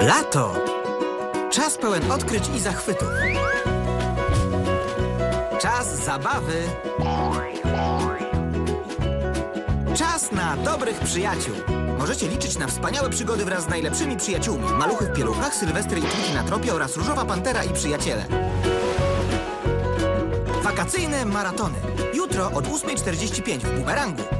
Lato! Czas pełen odkryć i zachwytów. Czas zabawy. Czas na dobrych przyjaciół. Możecie liczyć na wspaniałe przygody wraz z najlepszymi przyjaciółmi. Maluchy w pieluchach, Sylwestry i Tweety na tropie oraz Różowa Pantera i przyjaciele. Wakacyjne maratony. Jutro od 8.45 w Bumerangu.